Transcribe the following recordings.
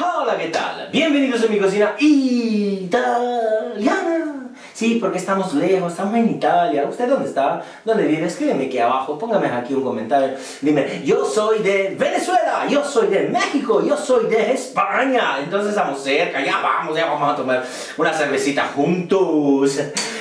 Hola, ¿qué tal? Bienvenidos a mi cocina italiana. Sí, porque estamos lejos, estamos en Italia. ¿Usted dónde está? ¿Dónde vive? Escríbeme aquí abajo, póngame aquí un comentario. Dime, yo soy de Venezuela, yo soy de México, yo soy de España. Entonces estamos cerca, ya vamos, ya vamos a tomar una cervecita juntos.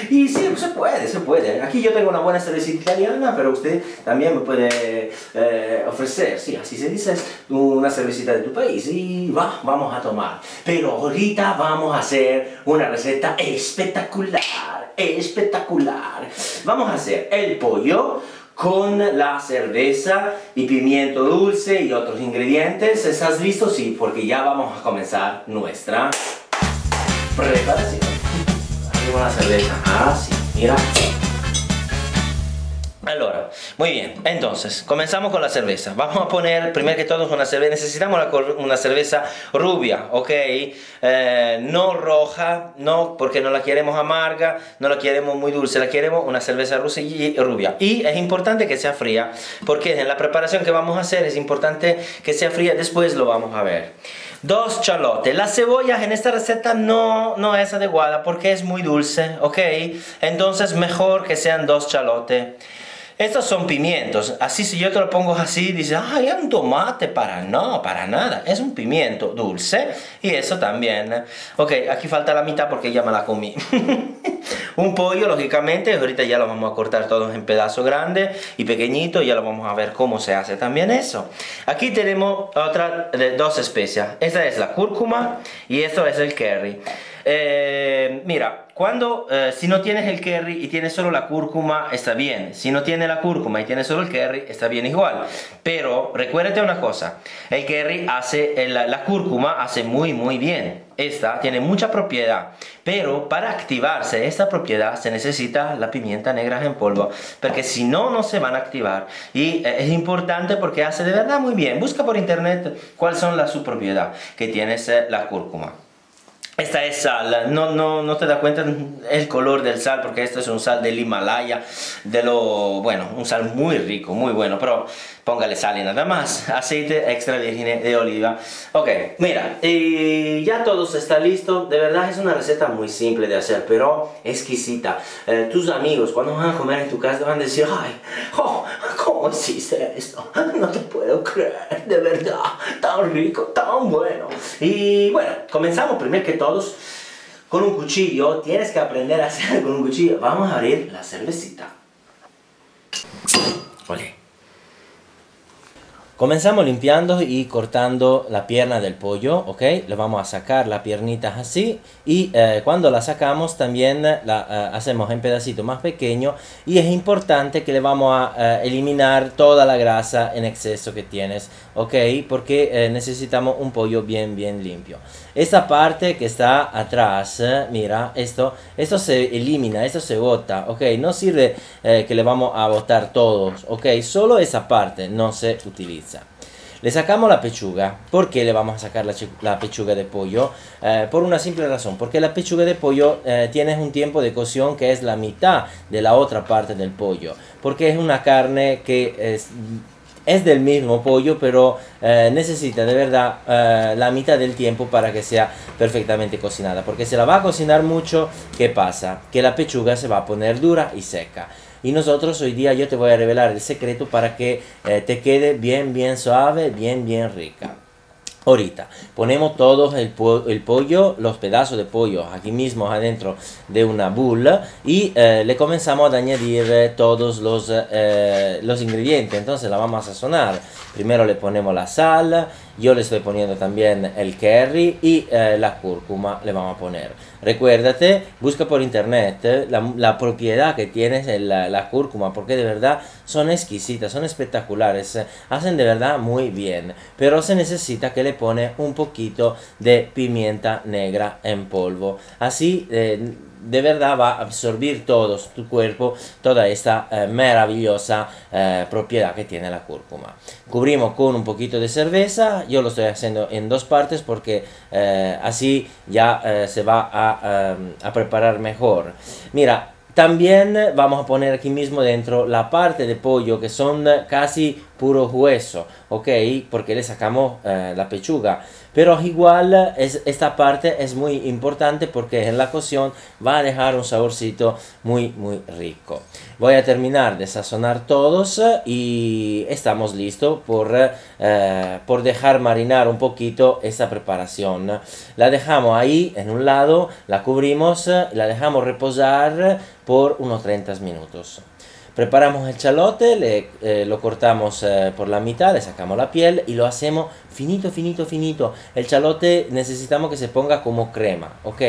Y sí, se puede, se puede. Aquí yo tengo una buena cervecita italiana, pero usted también me puede eh, ofrecer, sí, así se dice, una cervecita de tu país. Y va, vamos a tomar. Pero ahorita vamos a hacer una receta espectacular espectacular. Vamos a hacer el pollo con la cerveza y pimiento dulce y otros ingredientes. ¿Estás listo? Sí, porque ya vamos a comenzar nuestra preparación. Abrimos la cerveza. Ah, mira. Allora, muy bien, entonces, comenzamos con la cerveza. Vamos a poner, primero que todo, una cerveza, necesitamos una, cerveza rubia, ¿ok? Eh, no roja, no, porque no la queremos amarga, no la queremos muy dulce, la queremos una cerveza rubia. Y es importante que sea fría, porque en la preparación que vamos a hacer es importante que sea fría, después lo vamos a ver. Dos chalotes. Las cebollas en esta receta no, no es adecuada porque es muy dulce, ¿ok? Entonces mejor que sean dos chalotes. Estos son pimientos. Así si yo te lo pongo así, dices, ay, es un tomate para no, para nada. Es un pimiento dulce y eso también. Ok, aquí falta la mitad porque ya me la comí. un pollo, lógicamente, ahorita ya lo vamos a cortar todos en pedazos grandes y pequeñitos. Ya lo vamos a ver cómo se hace también eso. Aquí tenemos otra de dos especias. Esta es la cúrcuma y esto es el curry. Eh, mira, cuando eh, si no tienes el curry y tienes solo la cúrcuma, está bien. Si no tienes la cúrcuma y tienes solo el curry, está bien igual. Pero recuérdate una cosa, el curry hace, la cúrcuma hace muy muy bien. Esta tiene mucha propiedad, pero para activarse esta propiedad se necesita la pimienta negra en polvo, porque si no, no se van a activar. Y eh, es importante porque hace de verdad muy bien. Busca por internet cuáles son las su propiedad que tiene la cúrcuma. Esta es sal, no, no, no te das cuenta el color del sal porque esto es un sal del Himalaya, de lo, bueno, un sal muy rico, muy bueno, pero póngale sal y nada más, aceite extra virgen de oliva. Ok, mira, y ya todo está listo, de verdad es una receta muy simple de hacer, pero exquisita. Eh, tus amigos cuando van a comer en tu casa van a decir, ay, oh, ¿cómo hiciste esto? No te puedo creer, de verdad, tan rico, tan bueno. Y bueno, comenzamos primero que todos con un cuchillo, tienes que aprender a hacer con un cuchillo. Vamos a abrir la cervecita. Olé. Comenzamos limpiando y cortando la pierna del pollo, ¿ok? Le vamos a sacar la piernita así y eh, cuando la sacamos también la eh, hacemos en pedacito más pequeño y es importante que le vamos a eh, eliminar toda la grasa en exceso que tienes, ¿ok? Porque necesitamos un pollo bien bien limpio. Esta parte que está atrás, mira, esto, esto se elimina, esto se bota, ¿ok? No sirve que le vamos a botar todos, ¿ok? Solo esa parte no se utiliza. Le sacamos la pechuga. ¿Por qué le vamos a sacar la, pechuga de pollo? Eh, por una simple razón, porque la pechuga de pollo eh, tiene un tiempo de cocción que es la mitad de la otra parte del pollo, porque es una carne que es, del mismo pollo, pero eh, necesita de verdad la mitad del tiempo para que sea perfectamente cocinada, porque si la va a cocinar mucho, ¿qué pasa? Que la pechuga se va a poner dura y seca. Y nosotros hoy día yo te voy a revelar el secreto para que eh, te quede bien, bien suave, bien, bien rica. Ahorita ponemos todos el, pollo, los pedazos de pollo aquí mismo adentro de una bowl y eh, le comenzamos a añadir eh, todos los, los ingredientes. Entonces la vamos a sazonar. Primero le ponemos la sal, yo le estoy poniendo también el curry y eh, la cúrcuma le vamos a poner. Recuérdate, busca por internet la, propiedad que tiene la, cúrcuma, porque de verdad son exquisitas, son espectaculares, hacen de verdad muy bien. Pero se necesita que le pone un poquito de pimienta negra en polvo. Así eh, de verdad va a absorber todo tu cuerpo toda esta eh, maravillosa eh, propiedad que tiene la cúrcuma. Cubrimos con un poquito de cerveza, yo lo estoy haciendo en dos partes porque eh, así ya se va a preparar mejor. Mira, también vamos a poner aquí mismo dentro la parte de pollo que son casi puro hueso, ¿ok? Porque le sacamos eh, la pechuga. Pero igual es, esta parte es muy importante porque en la cocción va a dejar un saborcito muy, muy rico. Voy a terminar de sazonar todos y estamos listos por, eh, por dejar marinar un poquito esta preparación. La dejamos ahí en un lado, la cubrimos la dejamos reposar por unos 30 minutos. Preparamos el chalote, le, eh, lo cortamos eh, por la mitad, le sacamos la piel y lo hacemos finito, finito, finito. El chalote necesitamos que se ponga como crema, ¿ok?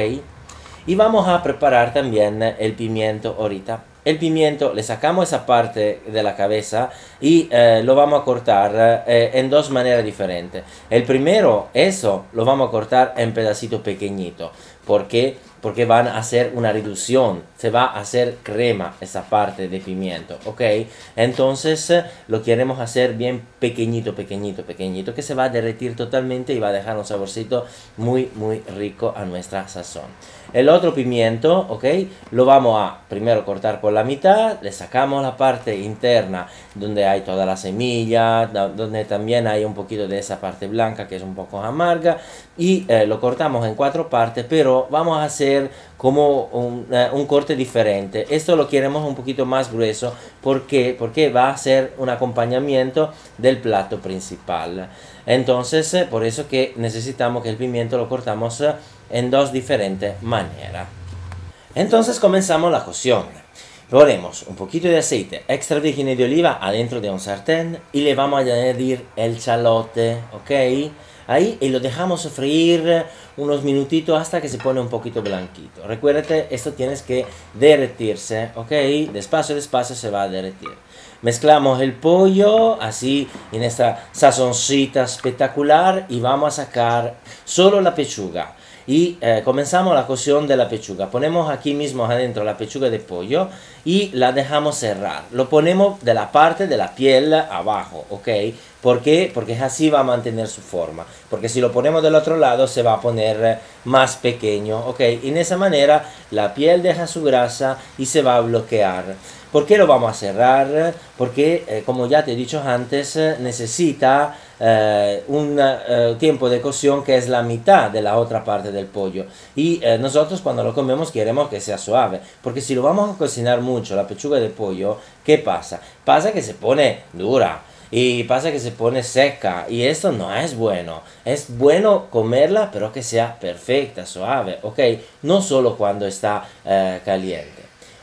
Y vamos a preparar también el pimiento ahorita. El pimiento le sacamos esa parte de la cabeza y eh, lo vamos a cortar en dos maneras diferentes. El primero, eso lo vamos a cortar en pedacitos pequeñitos. Porque porque van a hacer una reducción, se va a hacer crema esa parte de pimiento, ¿ok? Entonces eh, lo queremos hacer bien pequeñito, pequeñito, pequeñito, que se va a derretir totalmente y va a dejar un saborcito muy, muy rico a nuestra sazón. El otro pimiento, ¿ok? Lo vamos a primero cortar por la mitad, le sacamos la parte interna donde hay toda la semilla, donde también hay un poquito de esa parte blanca que es un poco amarga y eh, lo cortamos en cuatro partes, pero vamos a hacer como un, eh, un, corte diferente. Esto lo queremos un poquito más grueso porque, porque va a ser un acompañamiento del plato principal. Entonces, eh, por eso que necesitamos que el pimiento lo cortamos en dos diferentes maneras. Entonces comenzamos la cocción. Ponemos un poquito de aceite extra virgen de oliva adentro de un sartén y le vamos a añadir el chalote, ¿ok? Ahí y lo dejamos freír unos minutitos hasta que se pone un poquito blanquito. Recuérdate, esto tienes que derretirse, ¿ok? Despacio, despacio se va a derretir. Mezclamos el pollo así en esta sazoncita espectacular y vamos a sacar solo la pechuga y eh, comenzamos la cocción de la pechuga. Ponemos aquí mismo adentro la pechuga de pollo y la dejamos cerrar. Lo ponemos de la parte de la piel abajo, ¿ok? ¿Por qué? Porque así va a mantener su forma. Porque si lo ponemos del otro lado se va a poner más pequeño, ¿ok? Y en esa manera la piel deja su grasa y se va a bloquear. ¿Por qué lo vamos a cerrar? Porque, eh, como ya te he dicho antes, necesita eh, un eh, tiempo de cocción que es la mitad de la otra parte del pollo. Y nosotros cuando lo comemos queremos que sea suave. Porque si lo vamos a cocinar mucho, la pechuga de pollo, ¿qué pasa? Pasa que se pone dura. Y pasa que se pone seca y esto no es bueno. Es bueno comerla pero que sea perfecta, suave, ¿ok? No solo cuando está caliente.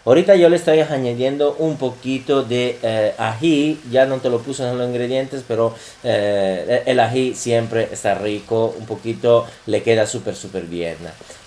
Ahorita yo le estoy añadiendo un poquito de eh, ají, ya no te lo puse en los ingredientes, pero eh, el ají siempre está rico, un poquito le queda súper súper bien.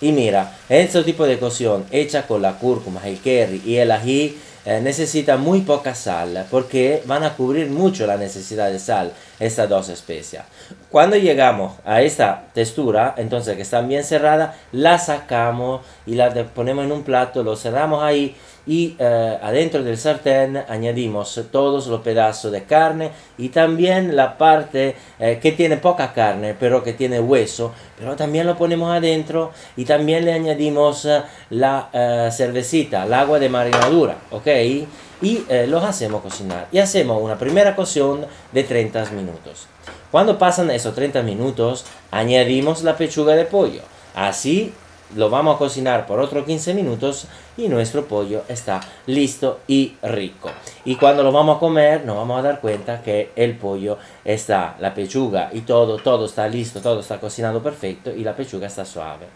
Y mira, este tipo de cocción hecha con la cúrcuma, el curry y el ají, eh, necesita muy poca sal porque van a cubrir mucho la necesidad de sal estas dos especias. Cuando llegamos a esta textura, entonces que están bien cerradas, la sacamos y la ponemos en un plato, lo cerramos ahí y eh, adentro del sartén añadimos todos los pedazos de carne y también la parte eh, que tiene poca carne pero que tiene hueso pero también lo ponemos adentro y también le añadimos eh, la cervecita el agua de marinadura ok y los hacemos cocinar. Y hacemos una primera cocción de 30 minutos. Cuando pasan esos 30 minutos añadimos la pechuga de pollo. Así lo vamos a cocinar por otros 15 minutos y nuestro pollo está listo y rico. Y cuando lo vamos a comer nos vamos a dar cuenta que el pollo está, la pechuga y todo, todo está listo, todo está cocinado perfecto y la pechuga está suave.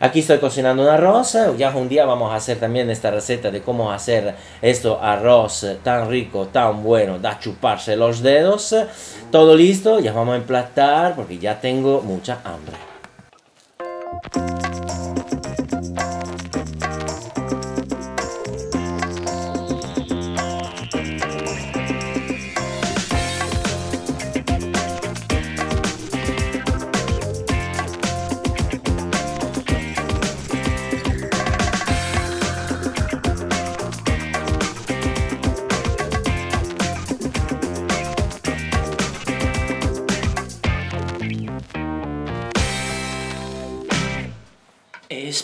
Aquí estoy cocinando un arroz, ya un día vamos a hacer también esta receta de cómo hacer esto arroz tan rico, tan bueno, da chuparse los dedos. Todo listo, ya vamos a emplatar porque ya tengo mucha hambre.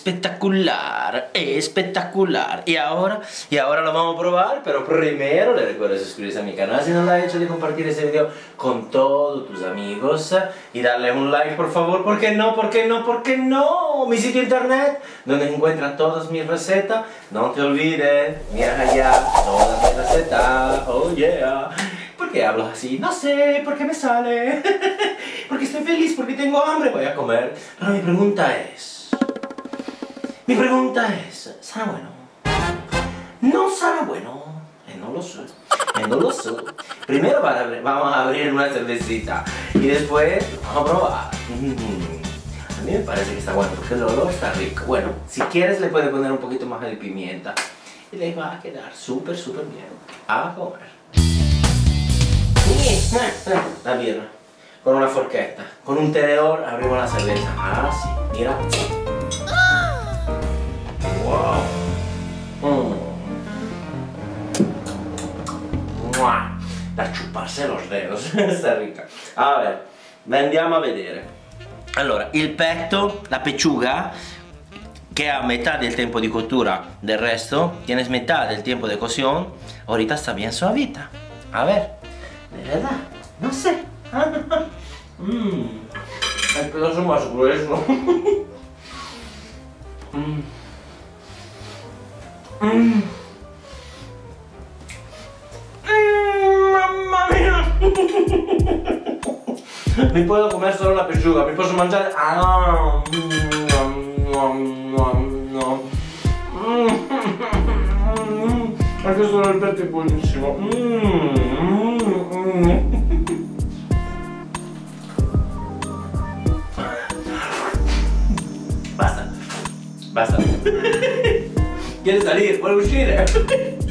Espectacular, espectacular. Y ahora, y ahora lo vamos a probar, pero primero le recuerdo suscribirse a mi canal si no lo has hecho, de compartir este video con todos tus amigos y darle un like por favor, ¿por qué no? ¿Por qué no? ¿Por qué no? Mi sitio internet donde encuentran todas mis recetas. No te olvides, mira allá todas mis recetas. Oh yeah. ¿Por qué hablo así? No sé, ¿por qué me sale? porque estoy feliz, porque tengo hambre, voy a comer. Pero mi pregunta es... Mi pregunta es, ¿será bueno? ¿No será bueno? Eh, no lo sé, eh, no lo sé. Primero vamos a abrir una cervecita y después vamos a probar. A mí me parece que está bueno porque el olor está rico. Bueno, si quieres le puedes poner un poquito más de pimienta y le va a quedar súper, súper bien. A comer. La birra. Con una forqueta. Con un tenedor abrimos la cerveza. Ah, sí. Mira. Chuparsi los dedos. Sta rica. A ver, andiamo a vedere. Allora, il petto, la pechuga, que a mitad del tiempo de cottura del resto, tienes mitad del tiempo de cocción, ahorita está bien suavita. A ver, de verdad, no sé. mmm, el pedazo más grueso. mmm. Mi puedo comer solo la pechuga, mi posso mangiare... Ah no! No, no, no. Anche solo il petto è buonissimo. Basta. Basta. Quiere salir, vuole uscire.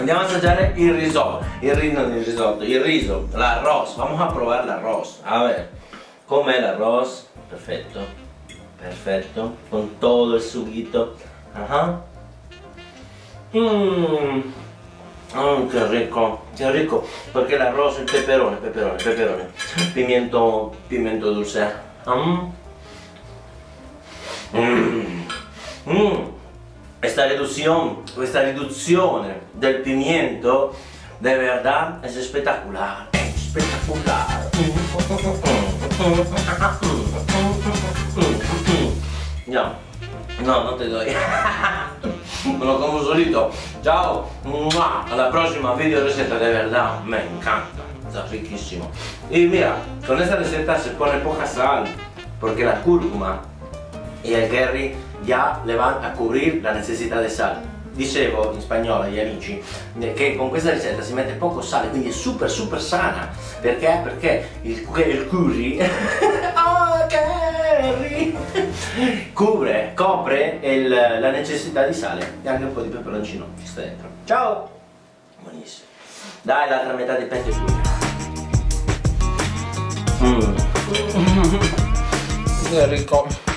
Andiamo a assaggiare il risotto, il riso, il risotto, il riso, l'arroz. Vamos a probar l'arroz. A ver, com'è l'arroz? Perfetto, perfetto, con todo il sughito. Ajá. Mmm, oh, che rico, che rico, perché l'arroz, il peperone, peperone, peperone, pimiento, pimiento dulce. Mmm. Mmm. Mmm. Esta reducción, esta reducción del pimiento, de verdad es espectacular, espectacular. Ya, no, no te doy. Me lo como solito. Chao. La próxima video receta, de verdad, me encanta. Está riquísimo. Y mira, con esta receta se pone poca sal, porque la cúrcuma y el curry ya le van a cubrir la necessità di sale. Dicevo in spagnolo agli amici che con questa ricetta si mette poco sale, quindi è super super sana. Perché? Perché il, il curry, oh curry, cubre, copre il, la necessità di sale e anche un po' di peperoncino che sta dentro. Ciao! Buonissimo. Dai l'altra metà di petto è. Mmm. È ricco.